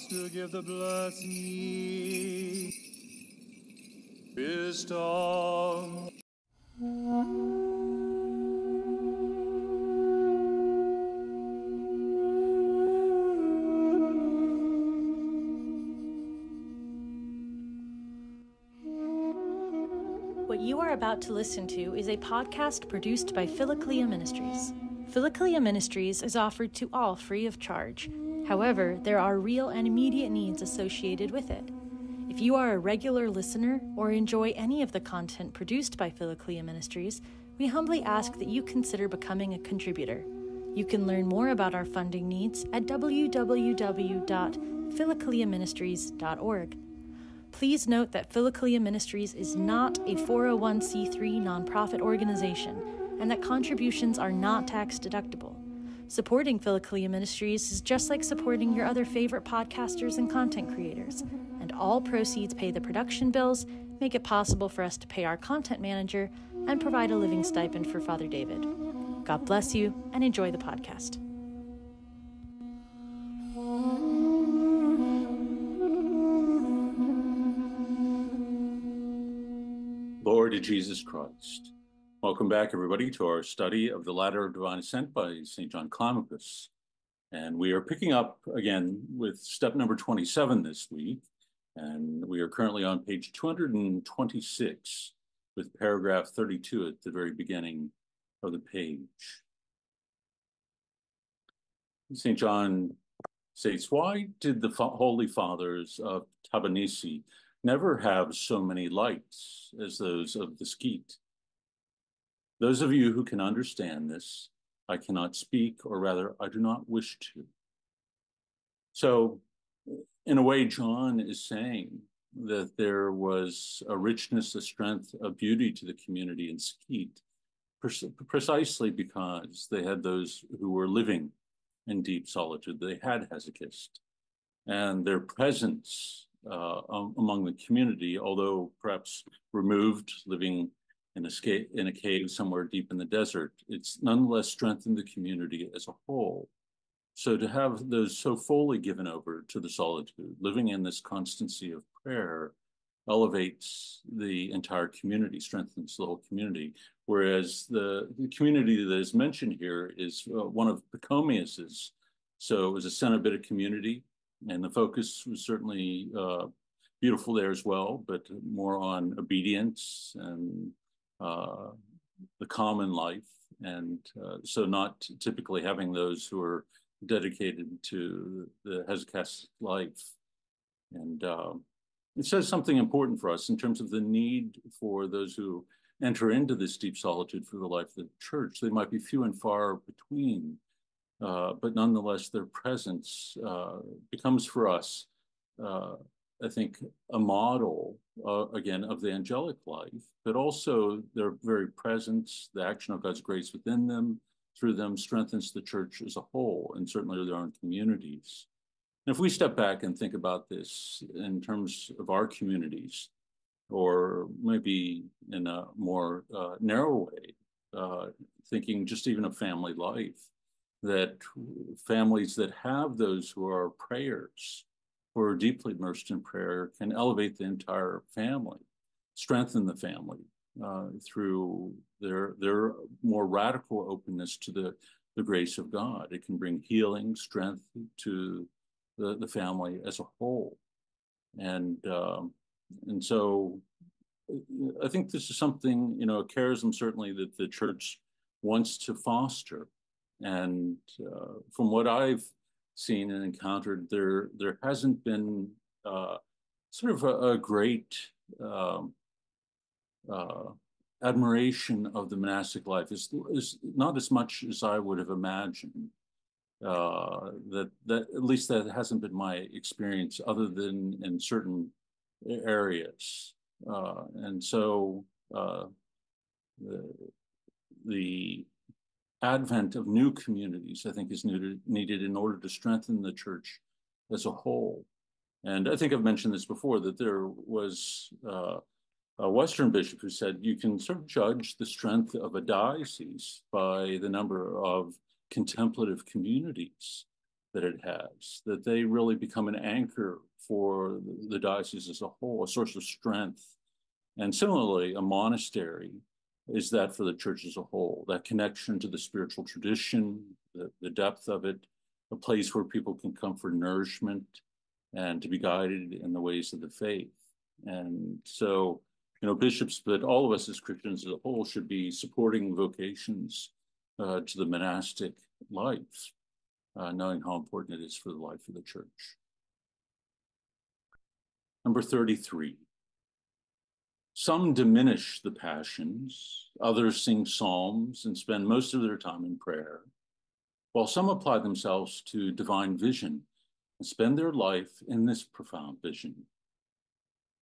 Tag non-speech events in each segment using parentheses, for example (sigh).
Master, give the blessing. Wisdom. What you are about to listen to is a podcast produced by Philokalia Ministries. Philokalia Ministries is offered to all free of charge. However, there are real and immediate needs associated with it. If you are a regular listener or enjoy any of the content produced by Philokalia Ministries, we humbly ask that you consider becoming a contributor. You can learn more about our funding needs at www.philokaliaministries.org. Please note that Philokalia Ministries is not a 401c3 nonprofit organization and that contributions are not tax deductible. Supporting Philokalia Ministries is just like supporting your other favorite podcasters and content creators, and all proceeds pay the production bills, make it possible for us to pay our content manager, and provide a living stipend for Father David. God bless you and enjoy the podcast. Lord Jesus Christ. Welcome back, everybody, to our study of the Ladder of Divine Ascent by St. John Climacus. And we are picking up again with step number 27 this week. And we are currently on page 226 with paragraph 32 at the very beginning of the page. St. John states, Why did the Holy Fathers of Tabennisi never have so many lights as those of the Scete. Those of you who can understand this, I cannot speak, or rather, I do not wish to. So, in a way, John is saying that there was a richness, a strength, a beauty to the community in Scete, precisely because they had those who were living in deep solitude. They had Hesychast, and their presence uh, among the community, although perhaps removed, living in a, in a cave somewhere deep in the desert, it's nonetheless strengthened the community as a whole. So to have those so fully given over to the solitude, living in this constancy of prayer, elevates the entire community, strengthens the whole community. Whereas the, the community that is mentioned here is uh, one of Pachomius's. So it was a Cenobite community and the focus was certainly uh, beautiful there as well, but more on obedience and uh, the common life. And uh, so not typically having those who are dedicated to the hesychastic life. And uh, it says something important for us in terms of the need for those who enter into this deep solitude for the life of the church. They might be few and far between uh, but nonetheless, their presence uh, becomes for us, uh, I think, a model, uh, again, of the angelic life, but also their very presence, the action of God's grace within them, through them, strengthens the church as a whole, and certainly their own communities. And if we step back and think about this in terms of our communities, or maybe in a more uh, narrow way, uh, thinking just even of family life, that families that have those who are prayers, who are deeply immersed in prayer, can elevate the entire family, strengthen the family uh, through their their more radical openness to the the grace of God. It can bring healing, strength to the, the family as a whole, and um, and so I think this is something you know a charism certainly that the church wants to foster and uh, from what I've seen and encountered, there there hasn't been uh, sort of a, a great um, uh, admiration of the monastic life. Is is not as much as I would have imagined. Uh, that that at least that hasn't been my experience, other than in certain areas. Uh, and so uh, the the advent of new communities, I think, is needed, needed in order to strengthen the church as a whole. And I think I've mentioned this before that there was uh, a Western bishop who said you can sort of judge the strength of a diocese by the number of contemplative communities. that it has, that they really become an anchor for the diocese as a whole, a source of strength. And similarly, a monastery is that for the church as a whole, that connection to the spiritual tradition, the, the depth of it, a place where people can come for nourishment and to be guided in the ways of the faith. And so, you know, bishops, but all of us as Christians as a whole should be supporting vocations uh, to the monastic life, uh, knowing how important it is for the life of the church. Number 33. Some diminish the passions, others sing psalms and spend most of their time in prayer, while some apply themselves to divine vision and spend their life in this profound vision.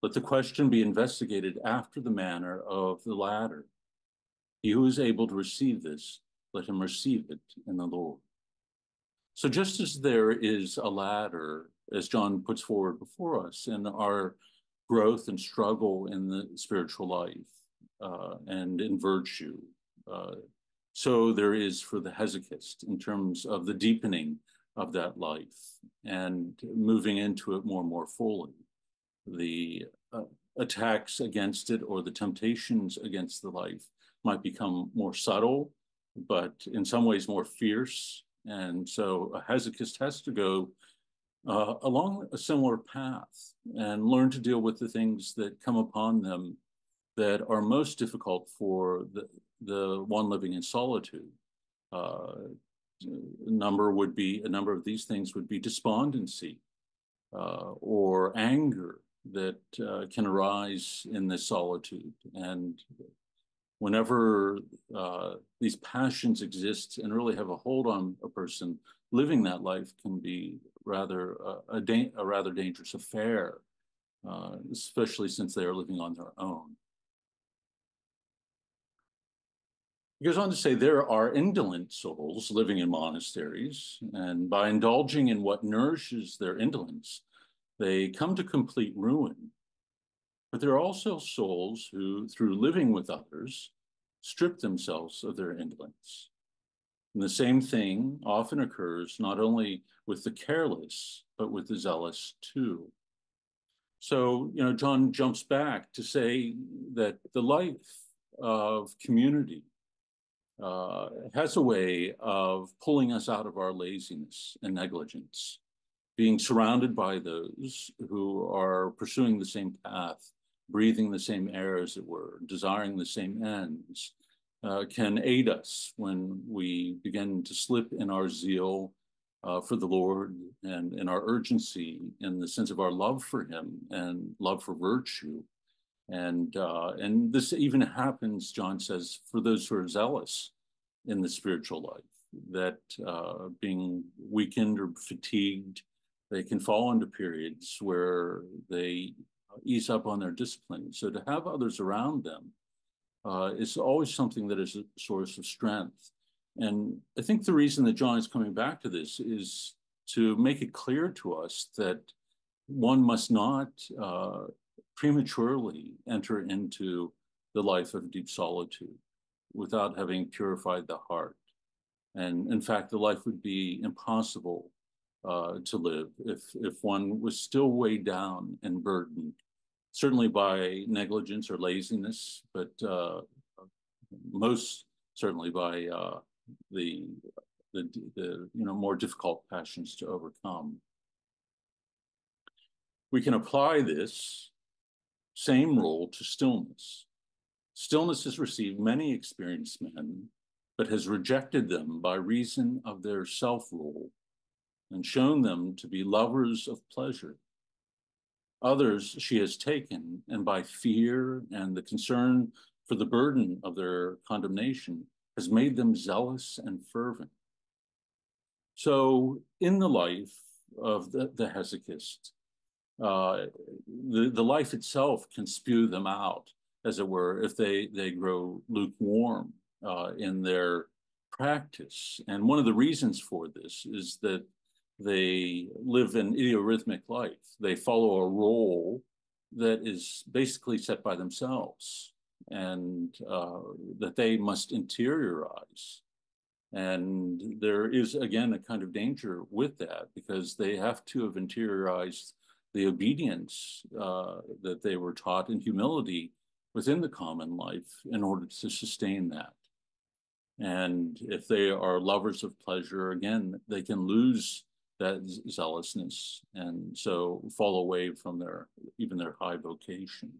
Let the question be investigated after the manner of the latter. He who is able to receive this, let him receive it in the Lord. So, just as there is a ladder, as John puts forward before us, in our growth and struggle in the spiritual life uh, and in virtue. Uh, so there is for the hesychast in terms of the deepening of that life and moving into it more and more fully. The uh, attacks against it or the temptations against the life might become more subtle, but in some ways more fierce. And so a hesychast has to go uh, along a similar path and learn to deal with the things that come upon them that are most difficult for the, the one living in solitude. Uh, a number would be a number of these things would be despondency uh, or anger that uh, can arise in this solitude and whenever uh, these passions exist and really have a hold on a person living that life can be rather uh, a, a, rather dangerous affair, uh, especially since they are living on their own. He goes on to say there are indolent souls living in monasteries, and by indulging in what nourishes their indolence, they come to complete ruin. But there are also souls who, through living with others, strip themselves of their indolence. And the same thing often occurs not only with the careless, but with the zealous too. So, you know, John jumps back to say that the life of community uh, has a way of pulling us out of our laziness and negligence, being surrounded by those who are pursuing the same path, breathing the same air, as it were, desiring the same ends, uh, can aid us when we begin to slip in our zeal uh, for the Lord and in our urgency in the sense of our love for Him and love for virtue. And, uh, and this even happens, John says, for those who are zealous in the spiritual life, that uh, being weakened or fatigued, they can fall into periods where they ease up on their discipline. So to have others around them uh, is always something that is a source of strength. And I think the reason that John is coming back to this is to make it clear to us that one must not uh, prematurely enter into the life of deep solitude without having purified the heart. And in fact, the life would be impossible uh, to live if, if one was still weighed down and burdened certainly by negligence or laziness, but uh, most certainly by uh, the, the, the you know more difficult passions to overcome. We can apply this same rule to stillness. Stillness has received many experienced men, but has rejected them by reason of their self rule and shown them to be lovers of pleasure Others she has taken, and by fear and the concern for the burden of their condemnation, has made them zealous and fervent. So, in the life of the, the hesychast, uh, the, the life itself can spew them out, as it were, if they, they grow lukewarm uh, in their practice. And one of the reasons for this is that they live an idiorhythmic life. They follow a role that is basically set by themselves and uh, that they must interiorize. And there is, again, a kind of danger with that because they have to have interiorized the obedience uh, that they were taught in humility within the common life in order to sustain that. And if they are lovers of pleasure, again, they can lose that zealousness and so fall away from their even their high vocation.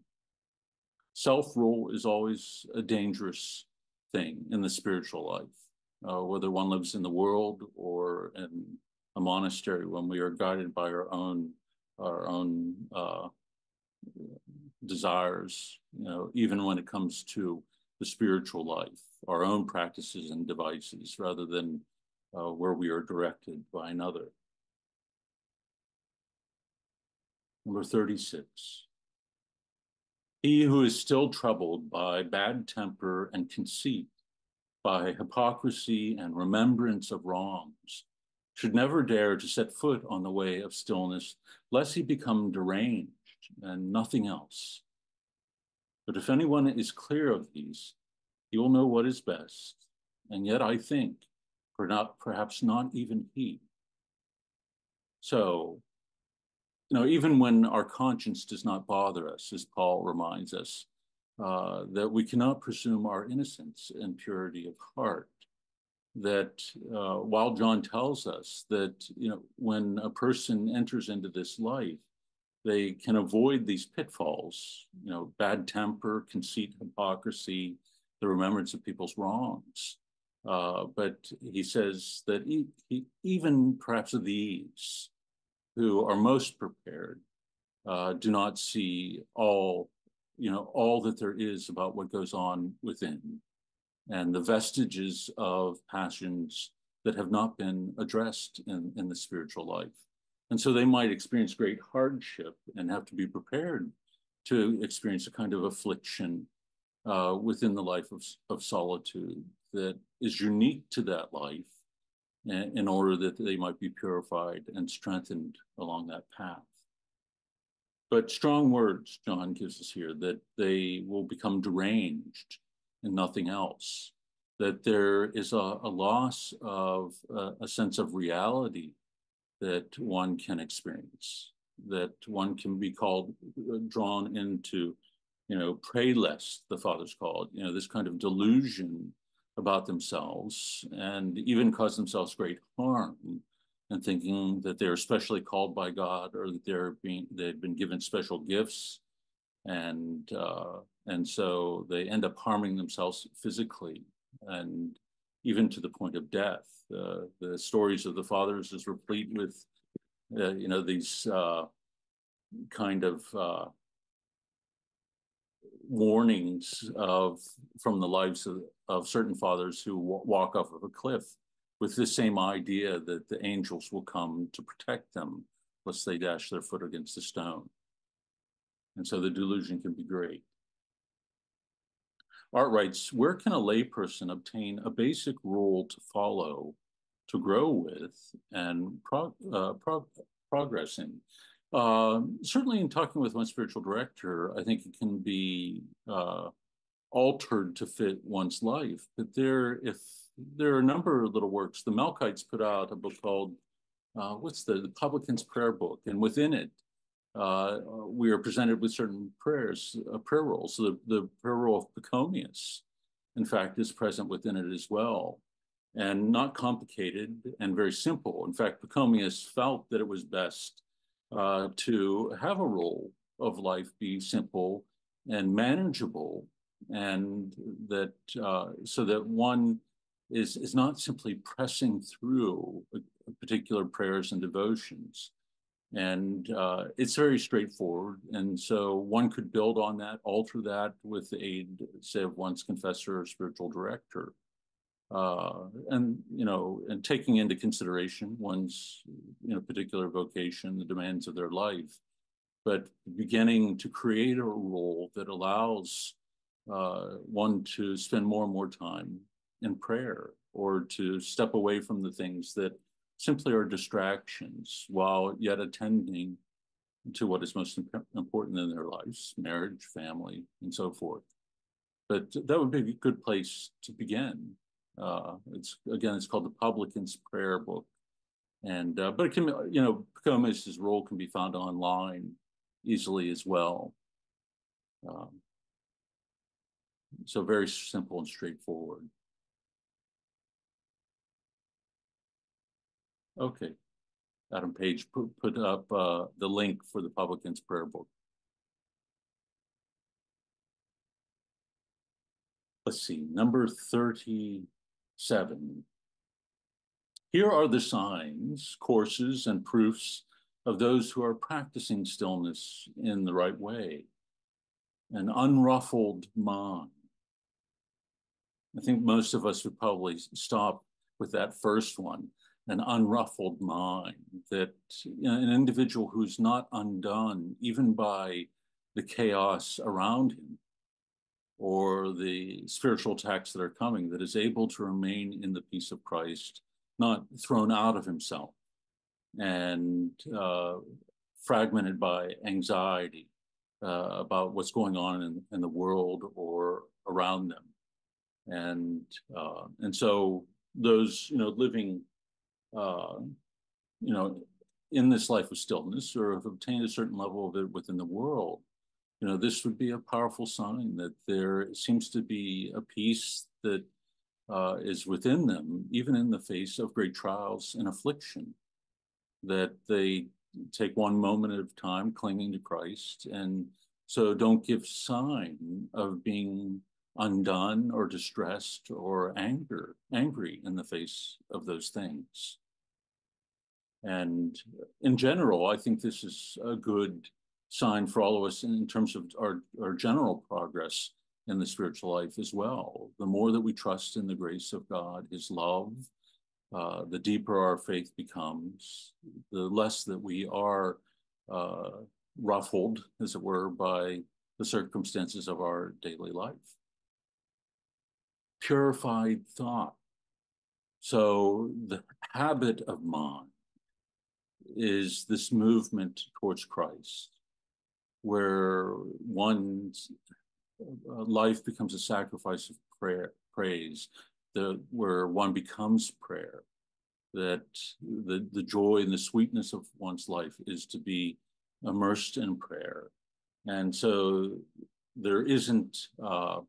Self-rule is always a dangerous thing in the spiritual life, uh, whether one lives in the world or in a monastery when we are guided by our own our own uh, desires, you know, even when it comes to the spiritual life, our own practices and devices, rather than uh, where we are directed by another. Number 36. He who is still troubled by bad temper and conceit, by hypocrisy and remembrance of wrongs, should never dare to set foot on the way of stillness, lest he become deranged and nothing else. But if anyone is clear of these, he will know what is best, and yet I think, for not perhaps not even he. So, you know, even when our conscience does not bother us, as Paul reminds us, uh, that we cannot presume our innocence and purity of heart that uh, while John tells us that you know when a person enters into this life, they can avoid these pitfalls, you know, bad temper, conceit, hypocrisy, the remembrance of people's wrongs. Uh, but he says that he, he, even perhaps of these who are most prepared uh, do not see all, you know, all that there is about what goes on within and the vestiges of passions that have not been addressed in, in the spiritual life. And so they might experience great hardship and have to be prepared to experience a kind of affliction uh, within the life of, of solitude that is unique to that life in, order that they might be purified and strengthened along that path. But strong words, John gives us here, that they will become deranged and nothing else. That there is a, a loss of a sense of reality that one can experience, that one can be called, uh, drawn into, you know, prelest, the fathers called, you know, this kind of delusion about themselves and even cause themselves great harm and thinking that they're especially called by God or that they're being they've been given special gifts and uh, and so they end up harming themselves physically and even to the point of death. Uh, the stories of the fathers is replete with, uh, you know, these uh, kind of uh, warnings of from the lives of, of certain fathers who walk off of a cliff with the same idea that the angels will come to protect them lest they dash their foot against a stone. And so the delusion can be great. Art writes, where can a layperson obtain a basic rule to follow, to grow with, and prog uh, prog? Uh, certainly in talking with one spiritual director, I think it can be uh, altered to fit one's life. But there, if there are a number of little works, the Melkites put out a book called, uh, what's the, the Publican's Prayer Book, and within it, uh, we are presented with certain prayers, uh, prayer rolls. So the, the prayer roll of Pachomius, in fact, is present within it as well, and not complicated and very simple. In fact, Pachomius felt that it was best uh, to have a role of life be simple and manageable, and that uh, so that one is is not simply pressing through particular prayers and devotions and uh, it's very straightforward. And so one could build on that, alter that with the aid, say, of one's confessor or spiritual director. Uh, and, you know, and taking into consideration one's, you know, particular vocation, the demands of their life, but beginning to create a role that allows uh, one to spend more and more time in prayer or to step away from the things that simply are distractions while yet attending to what is most important in their lives marriage, family, and so forth. But that would be a good place to begin. Uh, it's again, it's called the Publican's Prayer Book, and uh, but it can, you know, Pachomius's role can be found online easily as well. Um, so very simple and straightforward. Okay. Adam Page put, put up uh, the link for the Publican's Prayer Book. Let's see, number 37. Here are the signs, courses, and proofs of those who are practicing stillness in the right way. An unruffled mind. I think most of us would probably stop with that first one an unruffled mind, that an individual who's not undone even by the chaos around him or the spiritual attacks that are coming, that is able to remain in the peace of Christ, not thrown out of himself and uh, fragmented by anxiety uh, about what's going on in, in the world or around them. And uh, and so those you know living uh, you know, in this life of stillness or have obtained a certain level of it within the world, you know, this would be a powerful sign that there seems to be a peace that uh, is within them, even in the face of great trials and affliction, that they take one moment a time clinging to Christ. And so don't give sign of being undone or distressed or anger, angry in the face of those things. And in general, I think this is a good sign for all of us in terms of our, our general progress in the spiritual life as well. The more that we trust in the grace of God, His love, uh, the deeper our faith becomes, the less that we are uh, ruffled, as it were, by the circumstances of our daily life. Purified thought. So the habit of mind is this movement towards Christ, where one's uh, life becomes a sacrifice of prayer, praise, the, where one becomes prayer, that the, the joy and the sweetness of one's life is to be immersed in prayer. And so there isn't uh,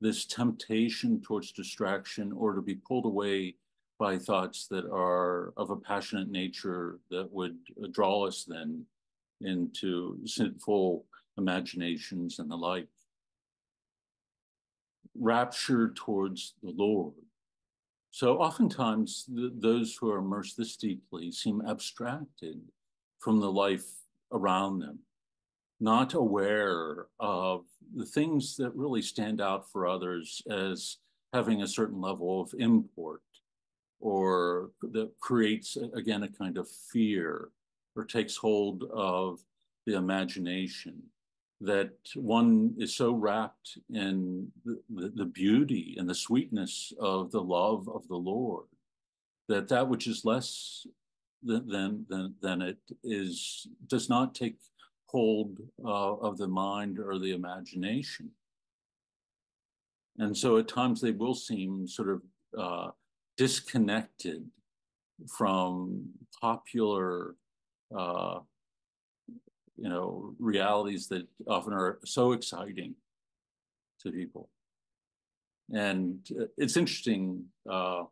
this temptation towards distraction or to be pulled away by thoughts that are of a passionate nature that would draw us then into sinful imaginations and the like. Rapture towards the Lord. So oftentimes the, those who are immersed this deeply seem abstracted from the life around them, not aware of the things that really stand out for others as having a certain level of import or that creates again a kind of fear or takes hold of the imagination that one is so wrapped in the, the, beauty and the sweetness of the love of the Lord that that which is less than than than it is does not take hold uh, of the mind or the imagination. And so at times they will seem sort of uh, disconnected from popular uh, you know realities that often are so exciting to people and uh, it's interesting uh,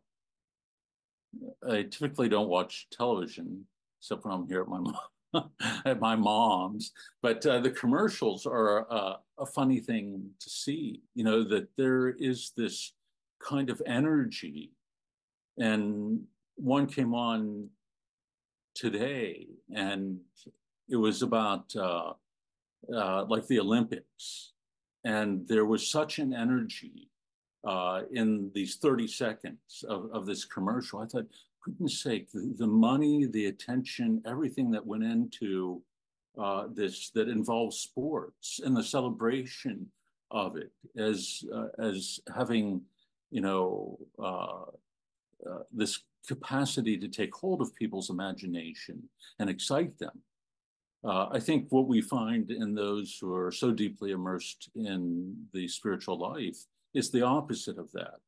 i typically don't watch television except when i'm here at my (laughs) mom (laughs) at my mom's. But uh, the commercials are uh, a funny thing to see you know that there is this kind of energy. And one came on today, and it was about uh, uh, like the Olympics, and there was such an energy uh, in these 30 seconds of, of this commercial. I thought, goodness sake, the, the money, the attention, everything that went into uh, this that involves sports and the celebration of it as uh, as having you know uh, uh, this capacity to take hold of people's imagination and excite them. Uh, I think what we find in those who are so deeply immersed in the spiritual life is the opposite of that.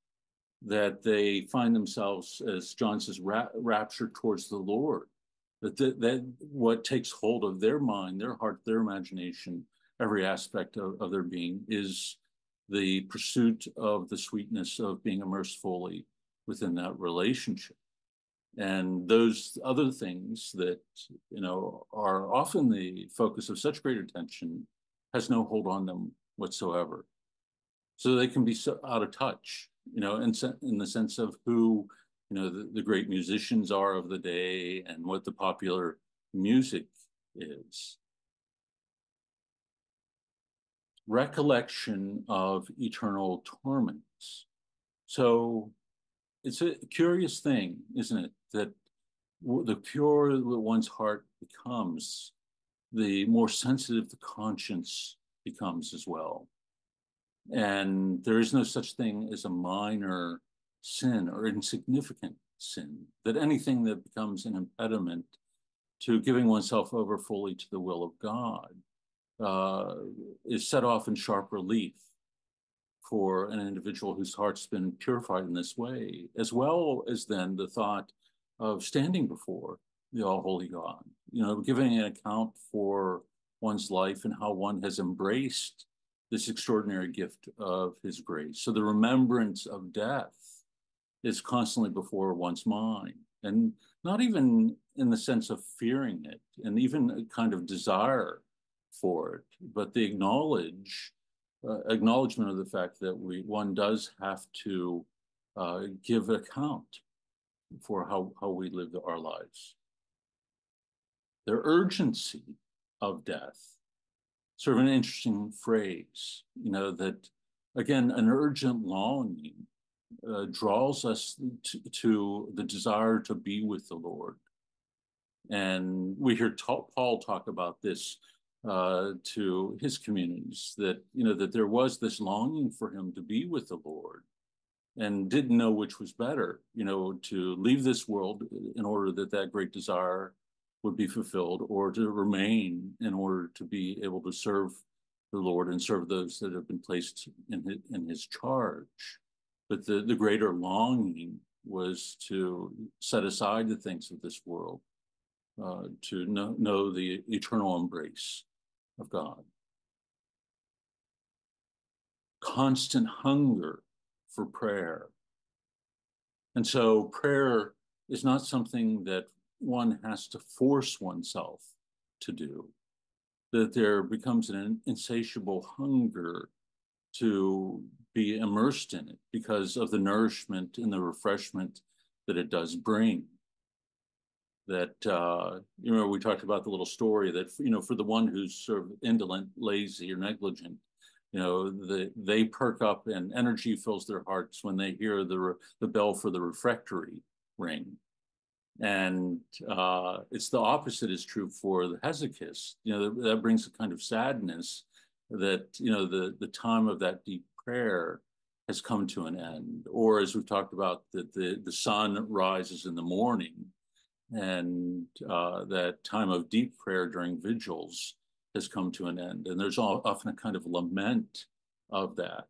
That they find themselves, as John says, ra- raptured towards the Lord. That, that what takes hold of their mind, their heart, their imagination, every aspect of, of their being is the pursuit of the sweetness of being immersed fully within that relationship. And those other things that, you know, are often the focus of such great attention has no hold on them whatsoever. So they can be so out of touch, you know, in, in the sense of who, you know, the, the great musicians are of the day and what the popular music is. Recollection of eternal torments. So it's a curious thing, isn't it? That the purer one's heart becomes, the more sensitive the conscience becomes as well. And there is no such thing as a minor sin or insignificant sin, that anything that becomes an impediment to giving oneself over fully to the will of God uh, is set off in sharp relief for an individual whose heart's been purified in this way, as well as then the thought of standing before the all holy God, you know, giving an account for one's life and how one has embraced this extraordinary gift of his grace. So the remembrance of death is constantly before one's mind and not even in the sense of fearing it and even a kind of desire for it, but the acknowledge uh, acknowledgement of the fact that we one does have to uh, give account for how, how we live our lives. The urgency of death, sort of an interesting phrase, you know, that again, an urgent longing uh, draws us to, to, the desire to be with the Lord. And we hear Paul talk about this uh, to his communities that you know that there was this longing for him to be with the Lord, and didn't know which was better, you know, to leave this world in order that that great desire would be fulfilled, or to remain in order to be able to serve the Lord and serve those that have been placed in his, in his charge. But the, the greater longing was to set aside the things of this world, uh, to know, know the eternal embrace of God. Constant hunger for prayer. And so prayer is not something that one has to force oneself to do, that there becomes an insatiable hunger to be immersed in it because of the nourishment and the refreshment that it does bring. That uh, you know we talked about the little story that you know for the one who's sort of indolent, lazy, or negligent, you know the, they perk up and energy fills their hearts when they hear the the bell for the refectory ring, and uh, it's the opposite is true for the hesychast. You know that, that brings a kind of sadness that you know the the time of that deep prayer has come to an end, or as we've talked about that the the sun rises in the morning and uh, that time of deep prayer during vigils has come to an end. And there's all, often a kind of lament of that.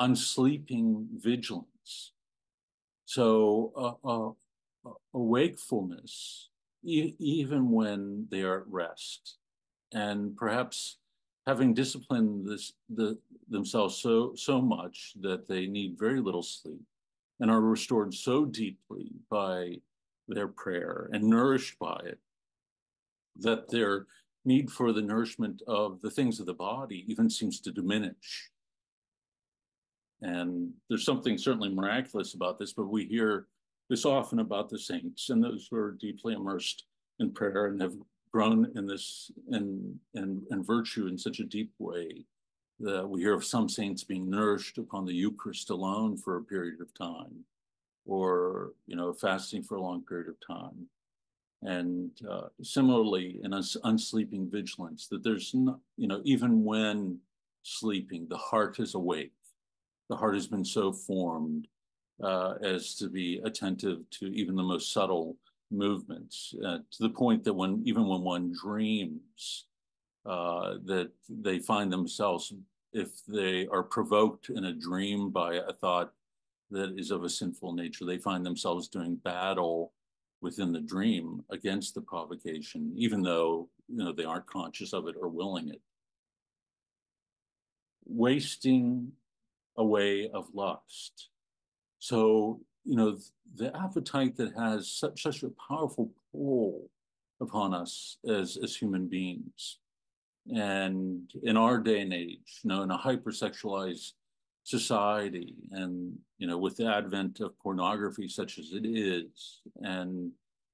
Unsleeping vigilance. So uh, uh, a wakefulness, e- even when they are at rest, and perhaps having disciplined this, the, themselves so so much that they need very little sleep and are restored so deeply by their prayer and nourished by it that their need for the nourishment of the things of the body even seems to diminish. And there's something certainly miraculous about this, but we hear this often about the saints and those who are deeply immersed in prayer and have grown in this in in, in virtue in such a deep way that we hear of some saints being nourished upon the Eucharist alone for a period of time, or you know, fasting for a long period of time. And uh, similarly, in us unsleeping vigilance, that there's not, you know, even when sleeping, the heart is awake. The heart has been so formed uh, as to be attentive to even the most subtle movements, uh, to the point that when even when one dreams, uh, that they find themselves if they are provoked in a dream by a thought that is of a sinful nature, they find themselves doing battle within the dream against the provocation, even though you know they aren't conscious of it or willing it. Wasting away of lust. So, you know, the appetite that has such, such a powerful pull upon us as, as human beings. And in our day and age, you know, in a hypersexualized society and, you know, with the advent of pornography such as it is, and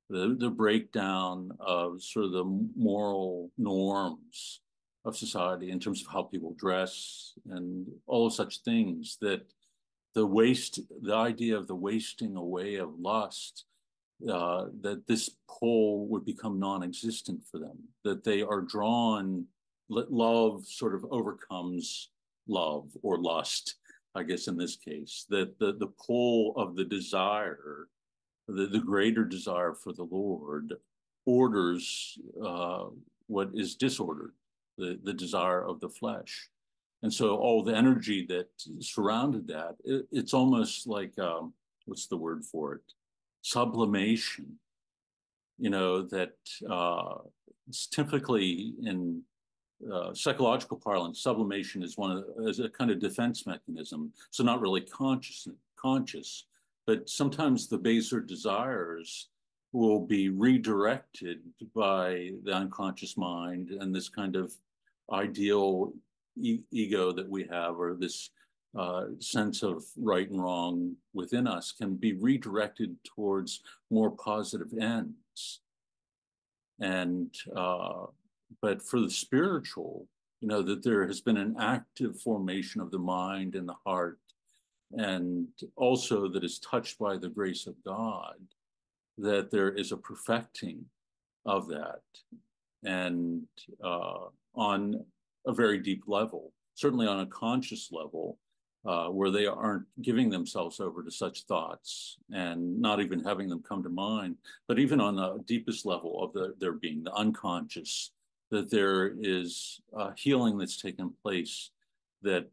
the, the breakdown of sort of the moral norms of society in terms of how people dress and all such things that the waste, the idea of the wasting away of lust, uh, that this pull would become non-existent for them, that they are drawn, love sort of overcomes love or lust, I guess in this case, that the, the pull of the desire, the, the greater desire for the Lord orders uh, what is disordered, the, the desire of the flesh. And so all the energy that surrounded that it, it's almost like um, what's the word for it? Sublimation. You know that uh, it's typically in uh, psychological parlance sublimation is one of as a kind of defense mechanism. So not really conscious conscious but sometimes the baser desires will be redirected by the unconscious mind and this kind of ideal e- ego that we have or this uh, sense of right and wrong within us can be redirected towards more positive ends. And, uh, but for the spiritual, you know, that there has been an active formation of the mind and the heart, and also that is touched by the grace of God, that there is a perfecting of that. And uh, on a very deep level, certainly on a conscious level, uh, where they aren't giving themselves over to such thoughts and not even having them come to mind, but even on the deepest level of the, their being, the unconscious, that there is healing that's taken place that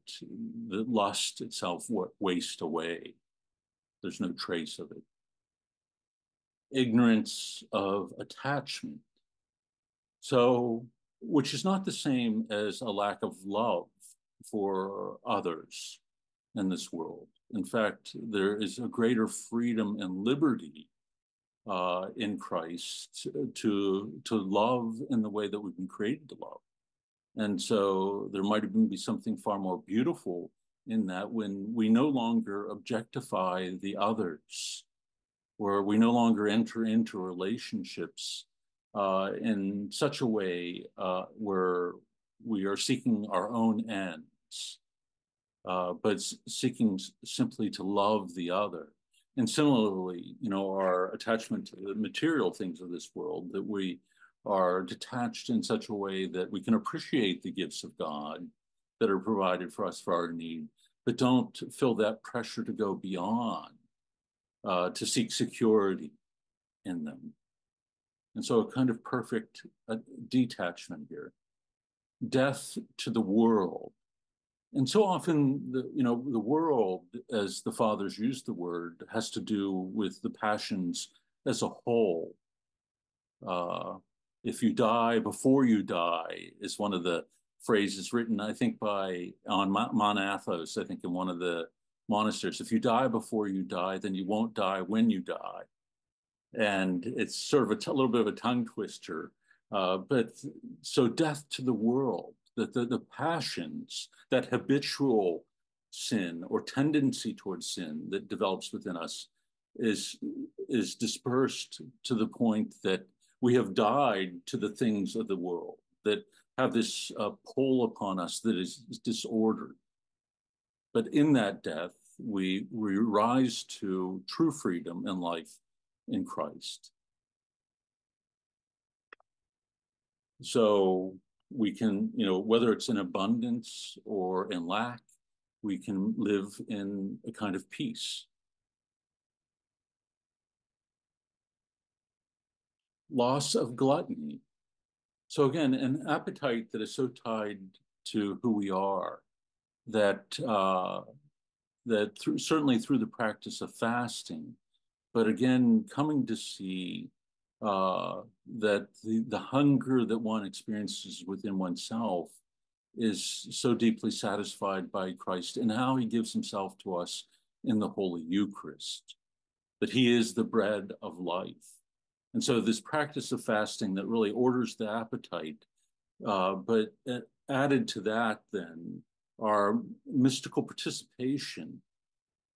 the lust itself waste away. There's no trace of it. Ignorance of attachment. So which is not the same as a lack of love for others in this world. In fact, there is a greater freedom and liberty uh, in Christ to, to love in the way that we've been created to love. And so there might even be something far more beautiful in that when we no longer objectify the others, where we no longer enter into relationships uh, in such a way uh, where we are seeking our own ends, uh, but seeking simply to love the other. And similarly, you know, our attachment to the material things of this world, that we are detached in such a way that we can appreciate the gifts of God that are provided for us for our need, but don't feel that pressure to go beyond, uh, to seek security in them. And so a kind of perfect uh, detachment here. Death to the world. And so often, the, you know, the world, as the fathers use the word, has to do with the passions as a whole. Uh, if you die before you die is one of the phrases written, I think, by on Mount Athos, I think in one of the monasteries. If you die before you die, then you won't die when you die and it's sort of a t- little bit of a tongue twister. Uh, but so death to the world, that the, passions, that habitual sin or tendency towards sin that develops within us is is dispersed to the point that we have died to the things of the world that have this uh, pull upon us that is, is disordered. But in that death, we, we rise to true freedom and life in Christ. So we can, you know, whether it's in abundance or in lack, we can live in a kind of peace. Loss of gluttony. So again, an appetite that is so tied to who we are that uh, that through certainly through the practice of fasting, but again coming to see uh, that the the hunger that one experiences within oneself is so deeply satisfied by Christ and how he gives himself to us in the Holy Eucharist, that he is the bread of life. And so, this practice of fasting that really orders the appetite, uh, but added to that, then, our mystical participation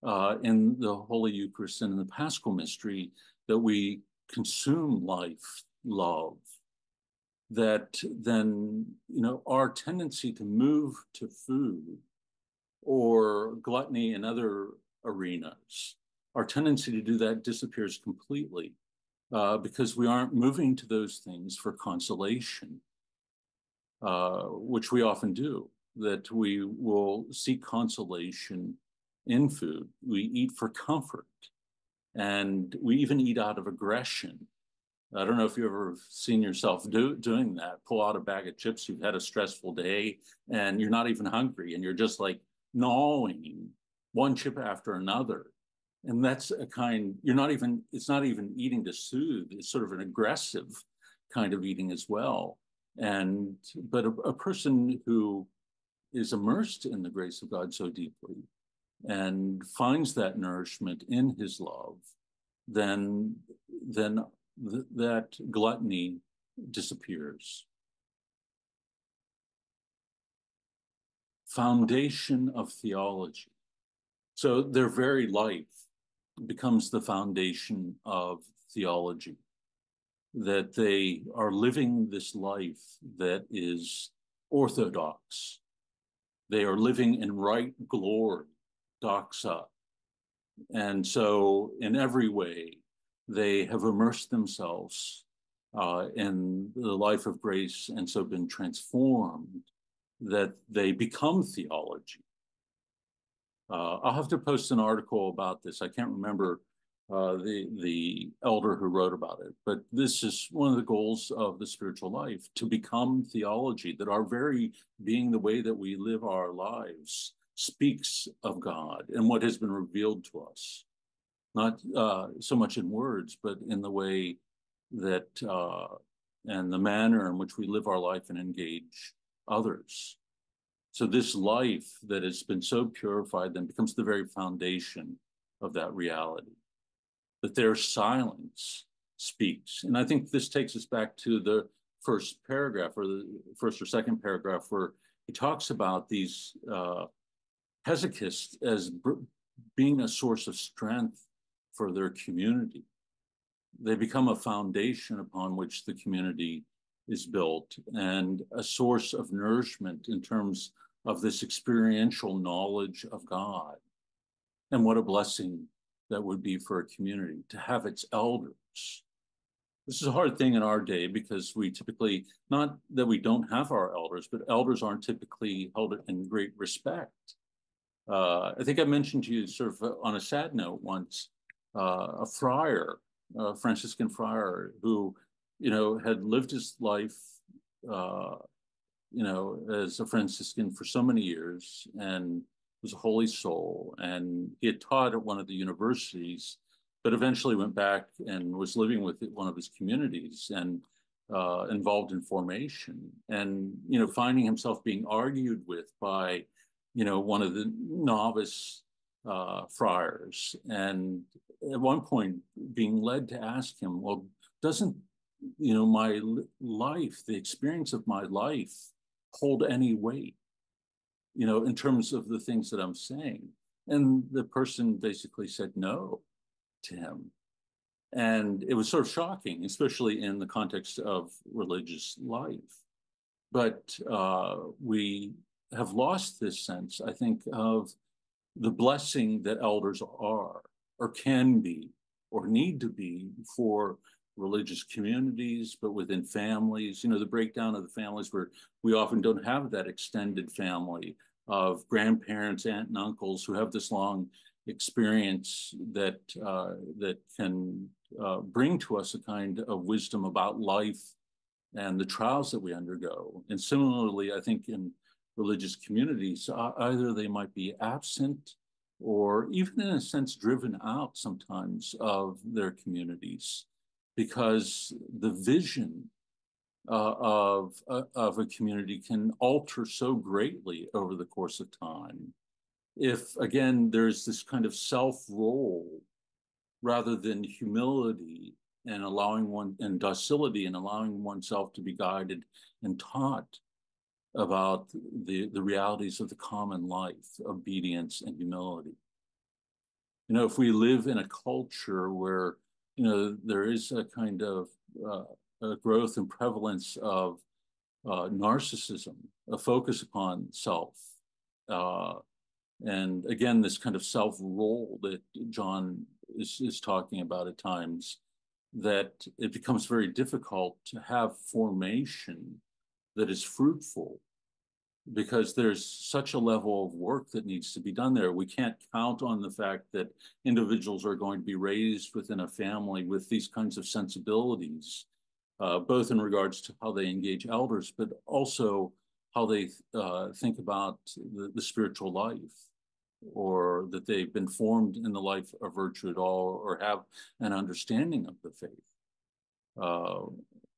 uh, in the Holy Eucharist and in the Paschal Mystery, that we consume life, love, that then, you know, our tendency to move to food or gluttony in other arenas, our tendency to do that disappears completely uh, because we aren't moving to those things for consolation, uh, which we often do, that we will seek consolation in food. We eat for comfort and we even eat out of aggression I don't know if you've ever seen yourself do, doing that. Pull out a bag of chips. You've had a stressful day and you're not even hungry and you're just like gnawing one chip after another. And that's a kind, you're not even, it's not even eating to soothe. It's sort of an aggressive kind of eating as well. And, but a, a person who is immersed in the grace of God so deeply and finds that nourishment in his love, then, then th- that gluttony disappears. Foundation of theology. So their very life becomes the foundation of theology. That they are living this life that is orthodox. They are living in right glory, doxa. And so, in every way, they have immersed themselves uh, in the life of grace and so been transformed that they become theology. Uh, I'll have to post an article about this. I can't remember uh, the the elder who wrote about it, but this is one of the goals of the spiritual life to become theology. That our very being, the way that we live our lives, speaks of God and what has been revealed to us not uh, so much in words, but in the way that uh, and the manner in which we live our life and engage others. So this life that has been so purified then becomes the very foundation of that reality. That their silence speaks. And I think this takes us back to the first paragraph or the first or second paragraph where he talks about these uh, hesychasts as being a source of strength for their community. They become a foundation upon which the community is built and a source of nourishment in terms of this experiential knowledge of God. And what a blessing that would be for a community to have its elders. This is a hard thing in our day because we typically, not that we don't have our elders, but elders aren't typically held in great respect. Uh, I think I mentioned to you sort of on a sad note once uh, a friar, a Franciscan friar, who, you know, had lived his life, uh, you know, as a Franciscan for so many years and was a holy soul. And he had taught at one of the universities, but eventually went back and was living with one of his communities and uh, involved in formation. And, you know, finding himself being argued with by, you know, one of the novice uh, friars, and at one point being led to ask him, "Well, doesn't you know my life, the experience of my life, hold any weight? You know, in terms of the things that I'm saying?" And the person basically said no to him. And it was sort of shocking, especially in the context of religious life. But uh, we have lost this sense, I think, of the blessing that elders are or can be or need to be for religious communities, but within families, you know, the breakdown of the families where we often don't have that extended family of grandparents, aunt and uncles who have this long experience that uh, that can uh, bring to us a kind of wisdom about life and the trials that we undergo. And similarly, I think in religious communities, either they might be absent or even in a sense driven out sometimes of their communities because the vision uh, of, uh, of a community can alter so greatly over the course of time. If, again, there's this kind of self role rather than humility and allowing one and docility and allowing oneself to be guided and taught about the, the realities of the common life, obedience and humility. You know, if we live in a culture where, you know, there is a kind of uh, a growth and prevalence of uh, narcissism, a focus upon self, uh, and again, this kind of self role that John is, is talking about at times, that it becomes very difficult to have formation that is fruitful because there's such a level of work that needs to be done there. We can't count on the fact that individuals are going to be raised within a family with these kinds of sensibilities, uh, both in regards to how they engage elders, but also how they uh, think about the, the, spiritual life, or that they've been formed in the life of virtue at all, or have an understanding of the faith. Uh,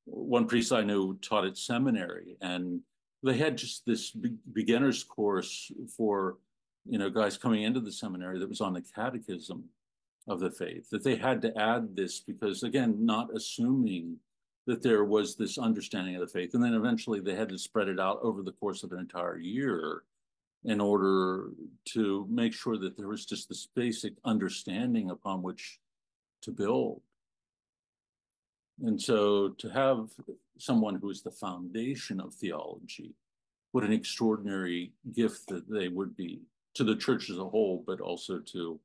one priest I knew taught at seminary, and they had just this be- beginner's course for you know guys coming into the seminary that was on the catechism of the faith that they had to add this because again not assuming that there was this understanding of the faith and then eventually they had to spread it out over the course of an entire year in order to make sure that there was just this basic understanding upon which to build and so to have someone who is the foundation of theology, what an extraordinary gift that they would be to the church as a whole, but also to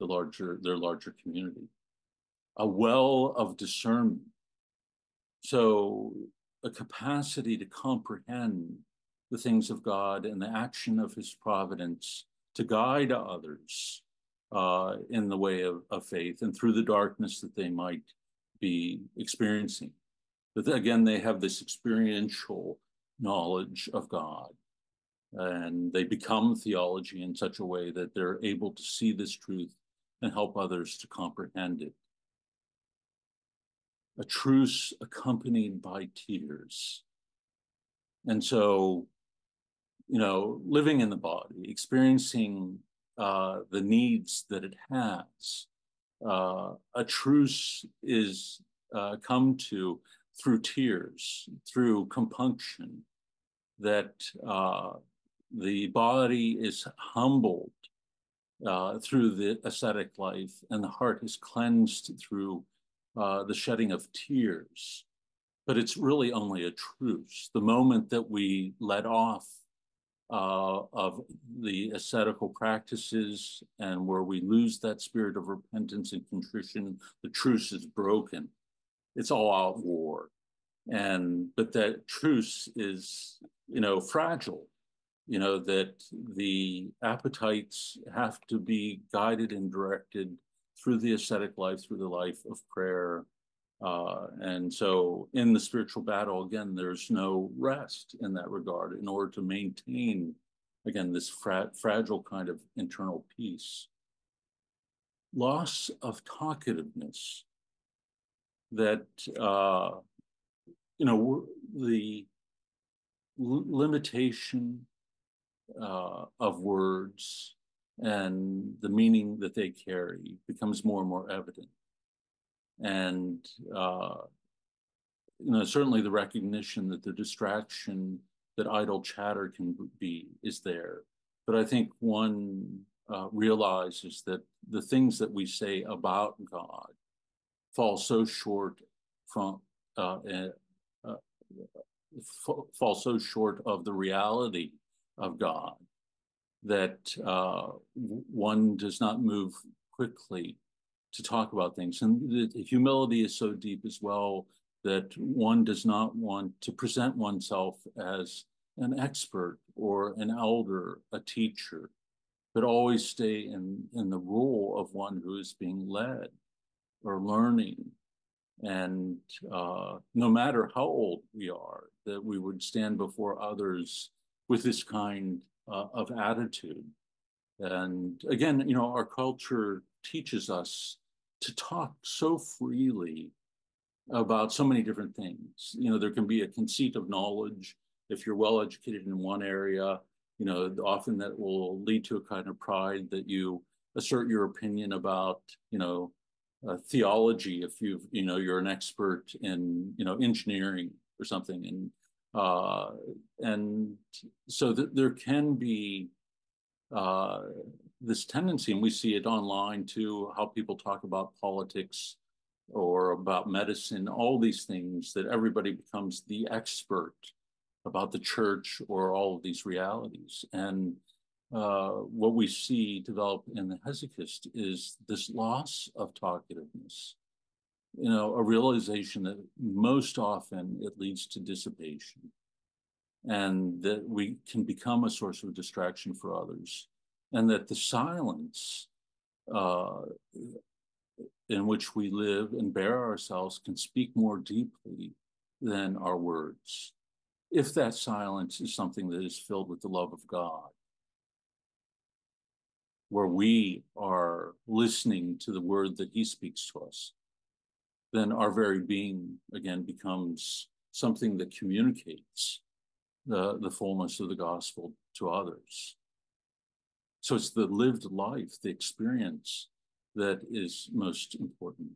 the larger their larger community. A well of discernment. So a capacity to comprehend the things of God and the action of his providence to guide others uh, in the way of, of faith and through the darkness that they might be experiencing. But again, they have this experiential knowledge of God. And they become theology in such a way that they're able to see this truth and help others to comprehend it. A truce accompanied by tears. And so, you know, living in the body, experiencing uh, the needs that it has, uh, a truce is uh, come to through tears, through compunction, that uh, the body is humbled uh, through the ascetic life and the heart is cleansed through uh, the shedding of tears. But it's really only a truce. The moment that we let off uh, of the ascetical practices and where we lose that spirit of repentance and contrition, the truce is broken. It's all out war. And, but that truce is, you know, fragile, you know, that the appetites have to be guided and directed through the ascetic life, through the life of prayer, uh, and so in the spiritual battle, again, there's no rest in that regard in order to maintain, again, this fra- fragile kind of internal peace. Loss of talkativeness that, uh, you know, the limitation uh, of words and the meaning that they carry becomes more and more evident and uh, you know certainly the recognition that the distraction that idle chatter can be is there. But i think one uh, realizes that the things that we say about god fall so short from uh, uh, fall so short of the reality of god that uh, one does not move quickly to talk about things. And the humility is so deep as well that one does not want to present oneself as an expert or an elder, a teacher, but always stay in, in the role of one who is being led or learning. And uh, no matter how old we are, that we would stand before others with this kind uh, of attitude. And again, you know, our culture teaches us to talk so freely about so many different things. You know, there can be a conceit of knowledge if you're well educated in one area. You know, often that will lead to a kind of pride that you assert your opinion about, you know, uh, theology if you've, you know you're an expert in you know engineering or something and uh, and so that there can be uh, this tendency, and we see it online too, how people talk about politics or about medicine, all these things that everybody becomes the expert about the church or all of these realities. And uh, what we see develop in the hesychast is this loss of talkativeness. You know, a realization that most often it leads to dissipation and that we can become a source of distraction for others and that the silence uh, in which we live and bear ourselves can speak more deeply than our words. If that silence is something that is filled with the love of God, where we are listening to the word that He speaks to us, then our very being again becomes something that communicates the, the fullness of the gospel to others. So it's the lived life, the experience that is most important.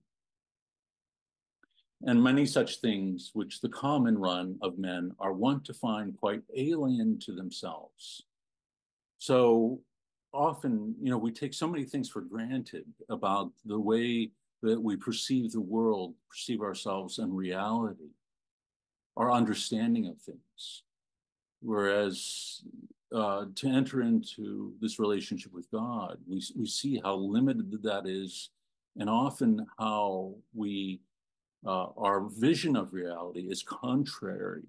And many such things, which the common run of men are wont to find quite alien to themselves. So often, you know, we take so many things for granted about the way that we perceive the world, perceive ourselves in reality, our understanding of things. Whereas uh, to enter into this relationship with God, we, we see how limited that is, and often how we uh, our vision of reality is contrary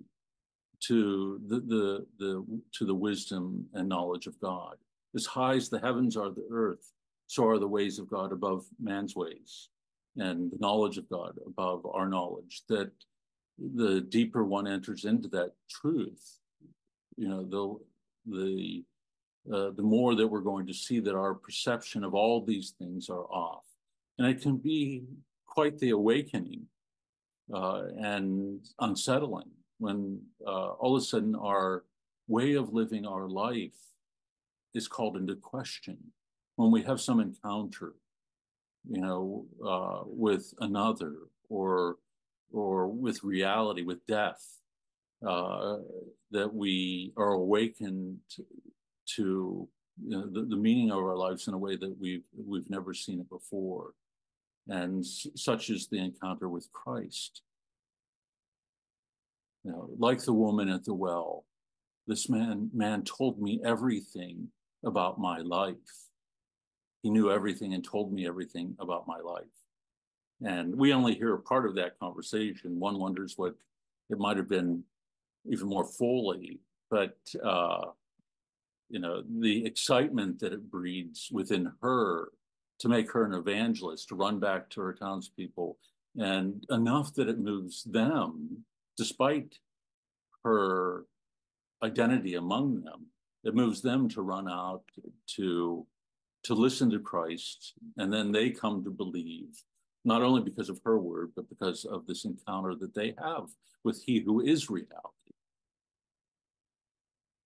to the, the the to the wisdom and knowledge of God. As high as the heavens are the earth, so are the ways of God above man's ways, and the knowledge of God above our knowledge. That the deeper one enters into that truth, you know, the the uh, the more that we're going to see that our perception of all these things are off, and it can be quite the awakening uh, and unsettling when uh, all of a sudden our way of living our life is called into question. When we have some encounter you know uh, with another or or with reality with death uh, that we are awakened to, you know, the, the, meaning of our lives in a way that we've we've never seen it before, and such is the encounter with Christ. You know, like the woman at the well, this man man told me everything about my life. He knew everything and told me everything about my life. And we only hear a part of that conversation. One wonders what it might have been even more fully. But uh, you know, the excitement that it breeds within her to make her an evangelist, to run back to her townspeople, and enough that it moves them, despite her identity among them, it moves them to run out to to listen to Christ, and then they come to believe, not only because of her word, but because of this encounter that they have with He who is reality.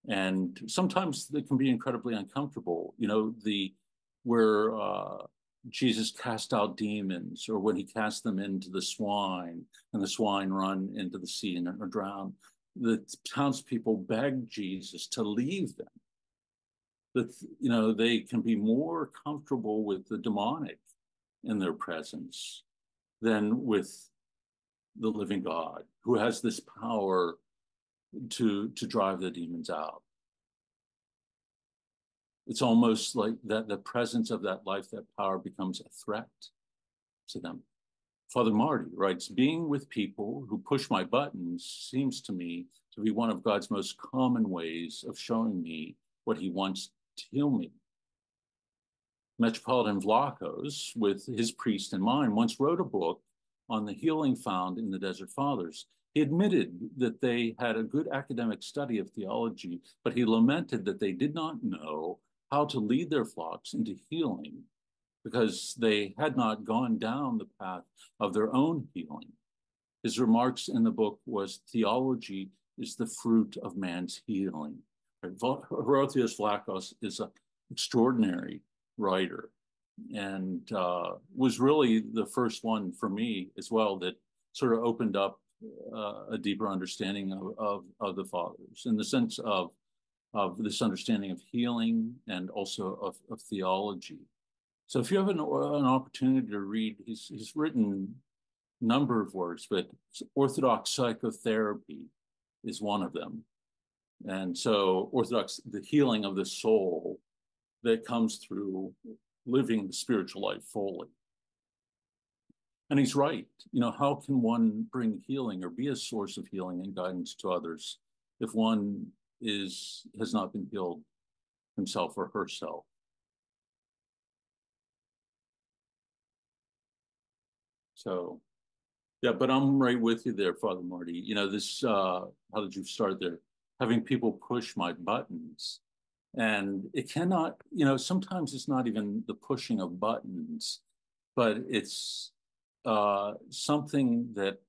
And sometimes they can be incredibly uncomfortable. You know, the where uh, Jesus cast out demons, or when he cast them into the swine, and the swine run into the sea and are drowned. The townspeople begged Jesus to leave them. That you know they can be more comfortable with the demonic in their presence than with the living God, who has this power to to drive the demons out. It's almost like that the presence of that life, that power becomes a threat to them. Father Marty writes, being with people who push my buttons seems to me to be one of God's most common ways of showing me what he wants to heal me. Metropolitan Vlachos, with his priest in mind, once wrote a book on the healing found in the Desert Fathers. He admitted that they had a good academic study of theology, but he lamented that they did not know how to lead their flocks into healing because they had not gone down the path of their own healing. His remarks in the book was theology is the fruit of man's healing. Hierotheos Vlachos is an extraordinary writer and uh, was really the first one for me as well that sort of opened up uh, a deeper understanding of, of, of the fathers in the sense of of this understanding of healing and also of, of theology. So if you have an, an opportunity to read, he's, he's written number of works, but Orthodox psychotherapy is one of them. And so Orthodox, the healing of the soul that comes through living the spiritual life fully. And he's right. You know, how can one bring healing or be a source of healing and guidance to others if one is has not been healed himself or herself? So, yeah, but I'm right with you there, Father Marty. You know, this, uh, how did you start there? Having people push my buttons. And it cannot, you know, sometimes it's not even the pushing of buttons, but it's uh, something that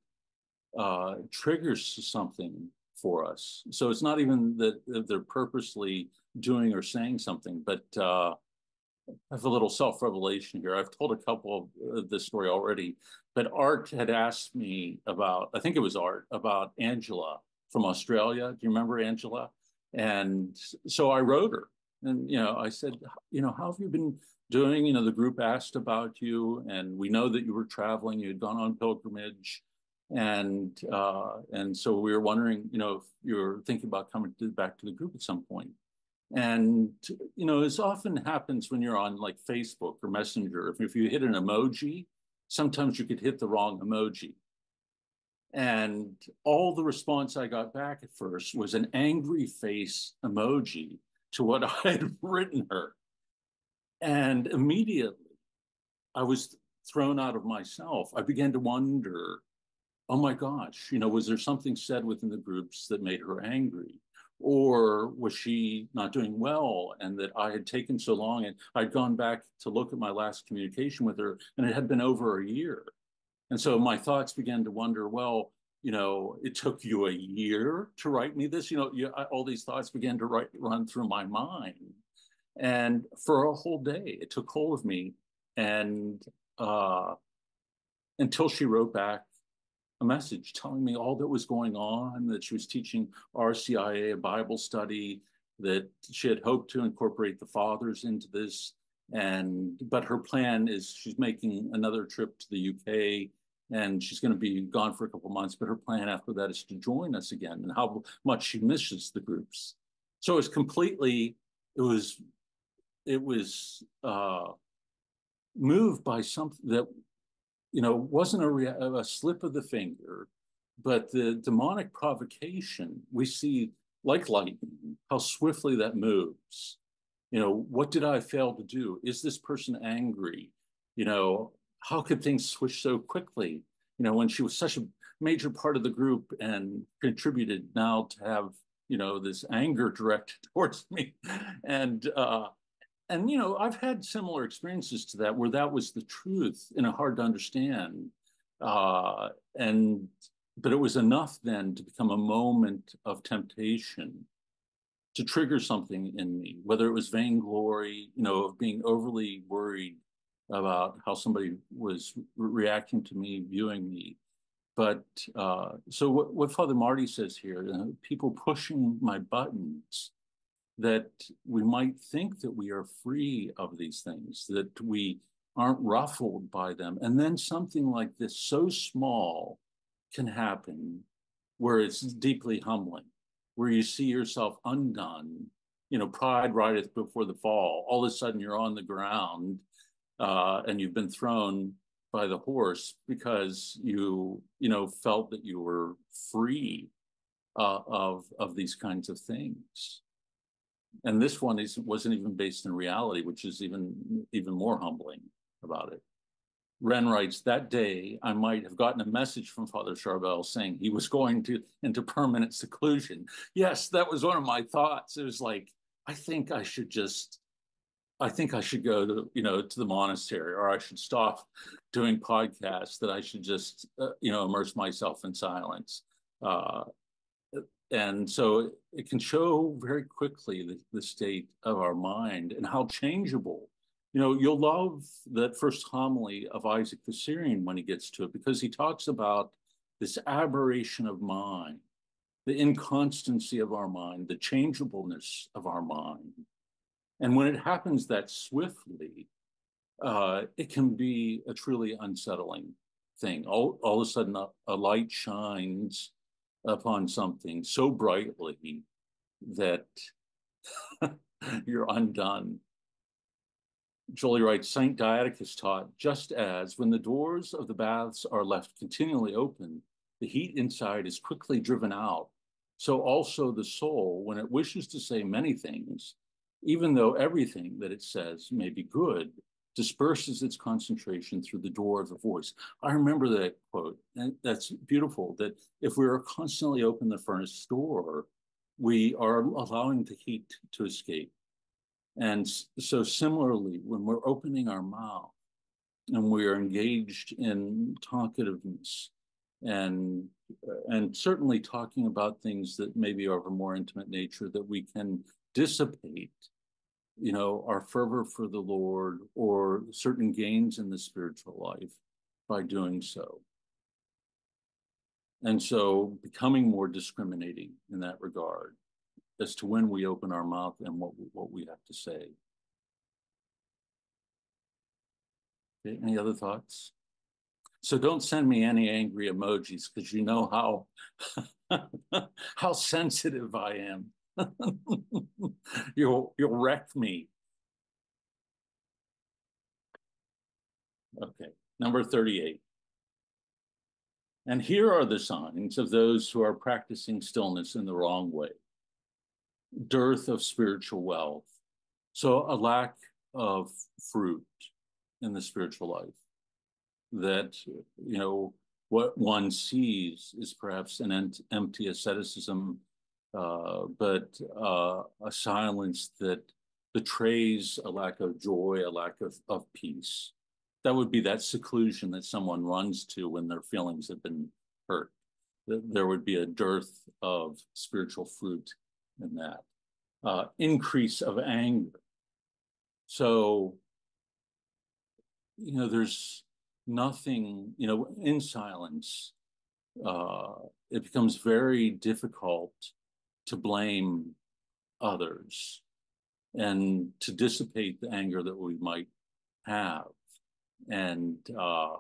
uh, triggers something for us. So it's not even that they're purposely doing or saying something, but uh, I have a little self-revelation here. I've told a couple of this story already, but Art had asked me about, I think it was Art, about Angela from Australia. Do you remember Angela? And so I wrote her and, you know, I said, you know, how have you been doing? You know, the group asked about you and we know that you were traveling, you had gone on pilgrimage. And uh, and so we were wondering, you know, if you're thinking about coming to, back to the group at some point. And, you know, as often happens when you're on like Facebook or Messenger, if, if you hit an emoji, sometimes you could hit the wrong emoji. And all the response I got back at first was an angry face emoji to what (laughs) I had written her. And immediately I was thrown out of myself. I began to wonder, oh my gosh, you know, was there something said within the groups that made her angry? or was she not doing well and that I had taken so long and I'd gone back to look at my last communication with her and it had been over a year. And so my thoughts began to wonder, well, you know, it took you a year to write me this, you know, you, I, all these thoughts began to write, run through my mind. And for a whole day, it took hold of me. And uh, until she wrote back a message telling me all that was going on, that she was teaching RCIA a Bible study, that she had hoped to incorporate the fathers into this. And but her plan is she's making another trip to the UK and she's going to be gone for a couple months. But her plan after that is to join us again and how much she misses the groups. So it was completely, it was, it was uh, moved by something that you know, wasn't a, a slip of the finger, but the demonic provocation we see like lightning, how swiftly that moves. You know, what did I fail to do? Is this person angry? You know, how could things switch so quickly? You know, when she was such a major part of the group and contributed now to have, you know, this anger (laughs) directed towards me. And uh, and you know i've had similar experiences to that where that was the truth and hard to understand uh, and but it was enough then to become a moment of temptation to trigger something in me whether it was vainglory you know of being overly worried about how somebody was re reacting to me viewing me. But uh, so what, what father marty says here uh, people pushing my buttons that we might think that we are free of these things, that we aren't ruffled by them. And then something like this, so small, can happen where it's deeply humbling, where you see yourself undone. You know, pride rideth before the fall. All of a sudden, you're on the ground uh, and you've been thrown by the horse because you, you know, felt that you were free uh, of of these kinds of things and this one is wasn't even based in reality, which is even even more humbling about it. Wren writes, that day I might have gotten a message from Father Charbel saying he was going to into permanent seclusion. Yes, that was one of my thoughts. It was like, I think I should just, I think I should go to, you know, to the monastery or I should stop doing podcasts, that I should just, uh, you know, immerse myself in silence. Uh, and so it can show very quickly the, the state of our mind and how changeable you know, you'll love that first homily of Isaac the Syrian when he gets to it, because he talks about this aberration of mind, the inconstancy of our mind, the changeableness of our mind. And when it happens that swiftly, uh, it can be a truly unsettling thing. All, all of a sudden, a, a light shines upon something so brightly that (laughs) you're undone Jolie writes, St. Diadochus taught, just as when the doors of the baths are left continually open, the heat inside is quickly driven out, so also the soul, when it wishes to say many things, even though everything that it says may be good, disperses its concentration through the door of the voice. I remember that quote, and that's beautiful, that if we are constantly open the furnace door, we are allowing the heat to escape and so similarly, when we're opening our mouth and we are engaged in talkativeness and and certainly talking about things that maybe are of a more intimate nature that we can dissipate you know our fervor for the lord or certain gains in the spiritual life by doing so and so becoming more discriminating in that regard as to when we open our mouth and what we, what we have to say. Okay, any other thoughts? So don't send me any angry emojis because you know how (laughs) how sensitive I am. (laughs) you'll you'll wreck me. Okay, number 38. And here are the signs of those who are practicing stillness in the wrong way dearth of spiritual wealth. So a lack of fruit in the spiritual life that, you know, what one sees is perhaps an empty asceticism, uh, but uh, a silence that betrays a lack of joy, a lack of, of peace. That would be that seclusion that someone runs to when their feelings have been hurt. There would be a dearth of spiritual fruit in that uh, increase of anger. So, you know, there's nothing, you know, in silence, uh, it becomes very difficult to blame others and to dissipate the anger that we might have. And uh,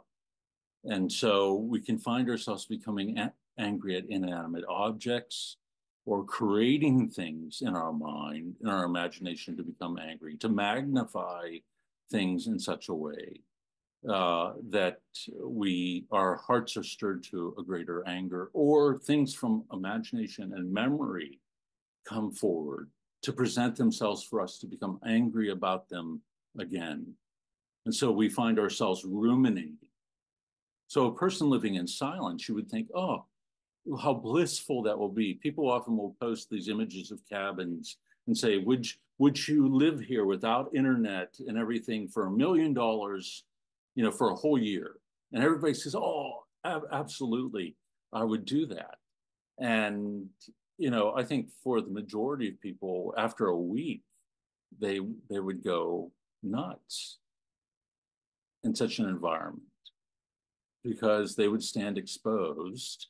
and so we can find ourselves becoming a- angry at inanimate objects, or creating things in our mind, in our imagination to become angry, to magnify things in such a way uh, that we our hearts are stirred to a greater anger, or things from imagination and memory come forward to present themselves for us to become angry about them again. And so we find ourselves ruminating. So a person living in silence, you would think, oh, how blissful that will be. People often will post these images of cabins and say, would, would you live here without internet and everything for a million dollars, you know, for a whole year? And everybody says, oh, ab- absolutely, I would do that. And, you know, I think for the majority of people, after a week, they, they would go nuts in such an environment because they would stand exposed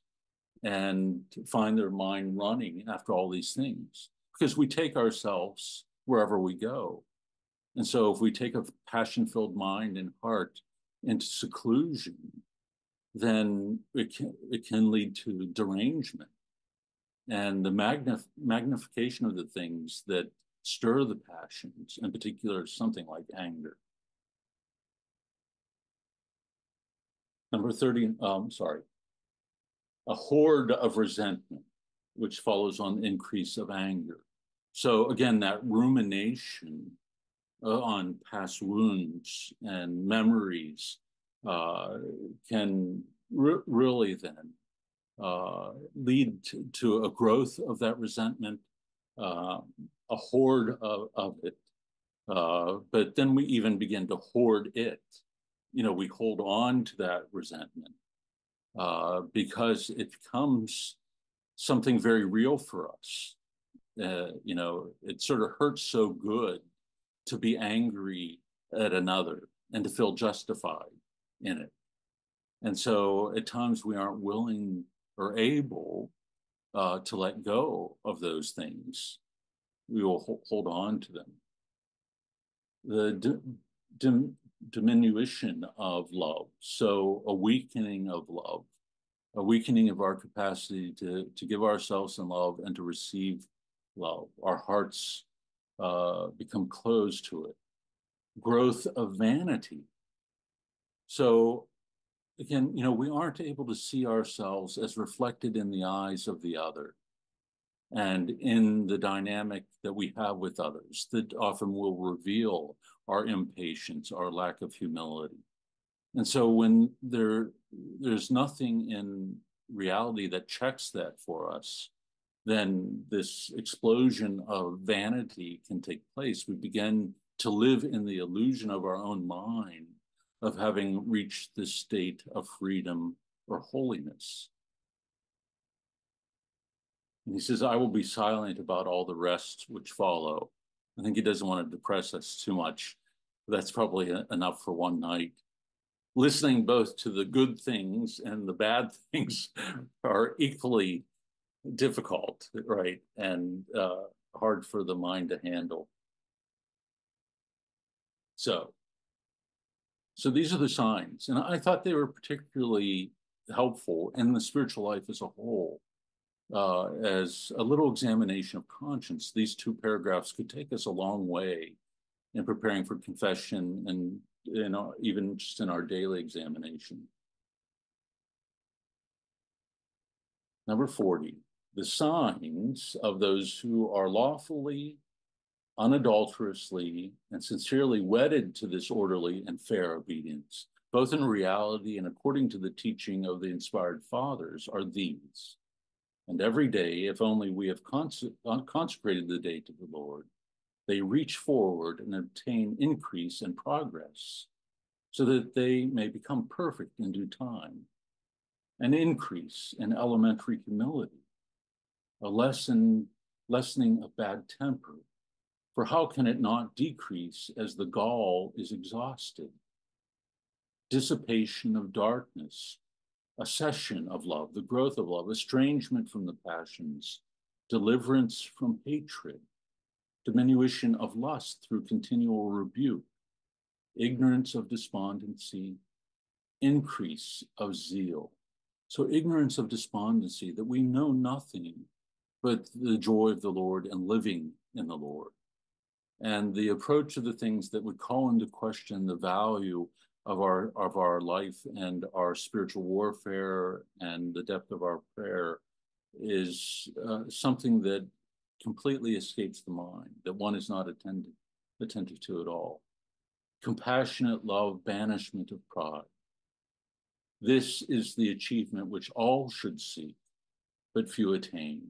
and find their mind running after all these things because we take ourselves wherever we go. And so if we take a passion filled mind and heart into seclusion, then it can, it can lead to derangement and the magnif- magnification of the things that stir the passions, in particular, something like anger. Number 30, um, sorry, a horde of resentment, which follows on increase of anger. So again, that rumination uh, on past wounds and memories uh, can re- really then uh, lead to, to, a growth of that resentment, uh, a hoard of, of it. Uh, but then we even begin to hoard it. You know, we hold on to that resentment uh, because it becomes something very real for us. You know, it sort of hurts so good to be angry at another and to feel justified in it. And so at times we aren't willing or able uh, to let go of those things. We will ho- hold on to them. The diminution of love, so a weakening of love, a weakening of our capacity to, to give ourselves in love and to receive love. Our hearts uh, become closed to it. Growth of vanity. So again, you know, we aren't able to see ourselves as reflected in the eyes of the other and in the dynamic that we have with others that often will reveal our impatience, our lack of humility. And so when there there's nothing in reality that checks that for us, then this explosion of vanity can take place. We begin to live in the illusion of our own mind of having reached this state of freedom or holiness. And he says, I will be silent about all the rest which follow. I think he doesn't want to depress us too much. That's probably enough for one night. Listening both to the good things and the bad (laughs) things are equally difficult, right? And uh, hard for the mind to handle. So, so these are the signs, and I thought they were particularly helpful in the spiritual life as a whole. Uh, as a little examination of conscience, these two paragraphs could take us a long way in preparing for confession and you know even just in our daily examination. Number 40, the signs of those who are lawfully unadulterously and sincerely wedded to this orderly and fair obedience, both in reality and according to the teaching of the inspired fathers, are these. And every day, if only we have uh, consecrated the day to the Lord, they reach forward and obtain increase and progress, so that they may become perfect in due time. An increase in elementary humility, a lesson, lessening of bad temper, for how can it not decrease as the gall is exhausted? Dissipation of darkness, accession of love, the growth of love, estrangement from the passions, deliverance from hatred, diminution of lust through continual rebuke, ignorance of despondency, increase of zeal. So, ignorance of despondency, that we know nothing but the joy of the Lord and living in the Lord. And the approach to the things that would call into question the value of our of our life and our spiritual warfare and the depth of our prayer is uh, something that completely escapes the mind that one is not attended, attentive to at all. Compassionate love banishment of pride. This is the achievement which all should seek but few attain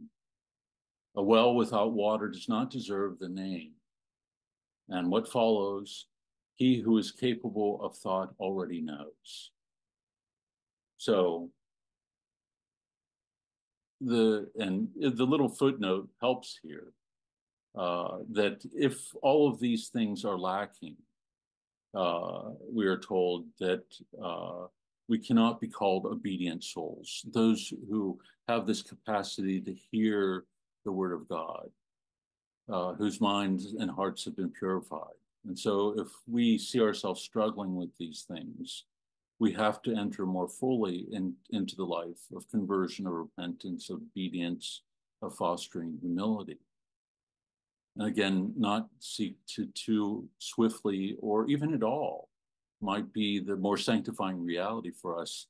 a well without water does not deserve the name and what follows, he who is capable of thought already knows. So the and the little footnote helps here uh, that if all of these things are lacking, uh, we are told that uh, we cannot be called obedient souls, those who have this capacity to hear the word of God uh, whose minds and hearts have been purified. And so, if we see ourselves struggling with these things, we have to enter more fully in, into the life of conversion, of repentance, of obedience, of fostering humility. And again, not seek to too swiftly or even at all might be the more sanctifying reality for us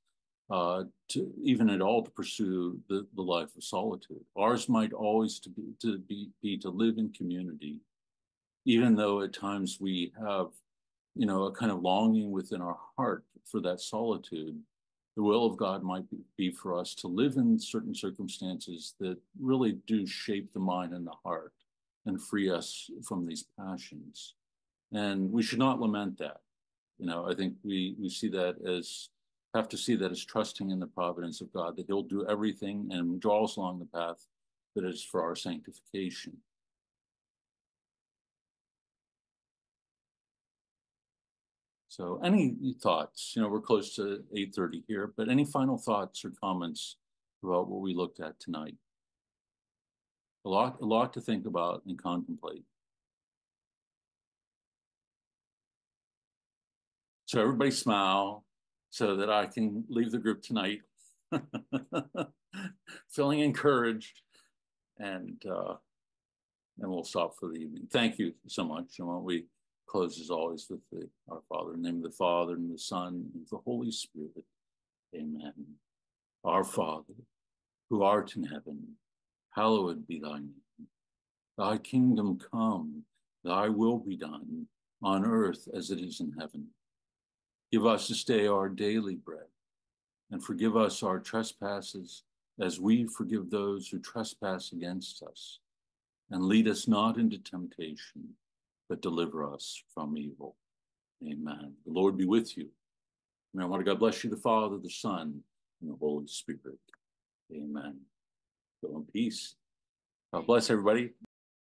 uh, to even at all to pursue the, the life of solitude. Ours might always to be to be, be to live in community, even though at times we have you know, a kind of longing within our heart for that solitude, the will of God might be for us to live in certain circumstances that really do shape the mind and the heart and free us from these passions. And we should not lament that. You know, I think we we see that as have to see that as trusting in the providence of God, that He'll do everything and draw us along the path that is for our sanctification. So any thoughts? You know, we're close to 8:30 here, but any final thoughts or comments about what we looked at tonight? A lot, a lot to think about and contemplate. So everybody smile so that I can leave the group tonight (laughs) feeling encouraged and uh, and we'll stop for the evening. Thank you so much. And why we close as always with the, our Father, in the name of the Father and the Son and the Holy Spirit. Amen. Our Father, who art in heaven, hallowed be thy name. Thy kingdom come, thy will be done on earth as it is in heaven. Give us this day our daily bread, and forgive us our trespasses as we forgive those who trespass against us. And lead us not into temptation, but deliver us from evil. Amen. The Lord be with you. And I want to God bless you, the Father, the Son, and the Holy Spirit. Amen. Go in peace. God bless everybody.